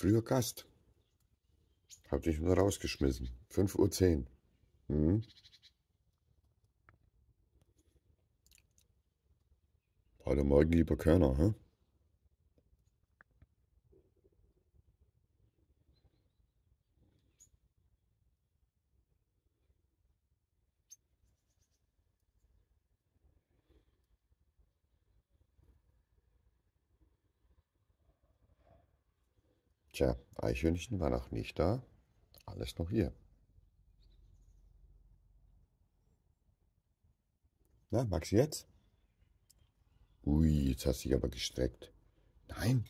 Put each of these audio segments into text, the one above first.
früher Gast. Hab dich nur rausgeschmissen. 5.10 Uhr. Hm? Heute Morgen lieber Körner, hä? Tja, Eichhörnchen war noch nicht da. Alles noch hier. Na, du jetzt? Ui, jetzt hast du dich aber gestreckt. Nein.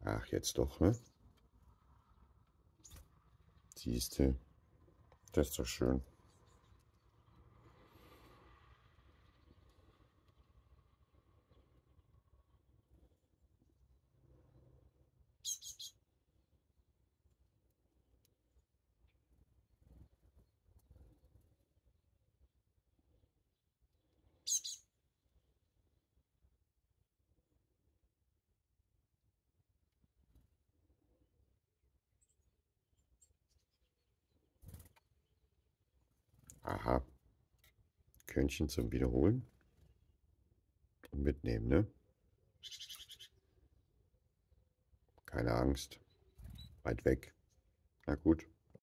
Ach, jetzt doch, ne? Siehst du, das ist doch schön. Aha. Körnchen zum Wiederholen. Und mitnehmen, ne? Keine Angst. Weit weg. Na gut.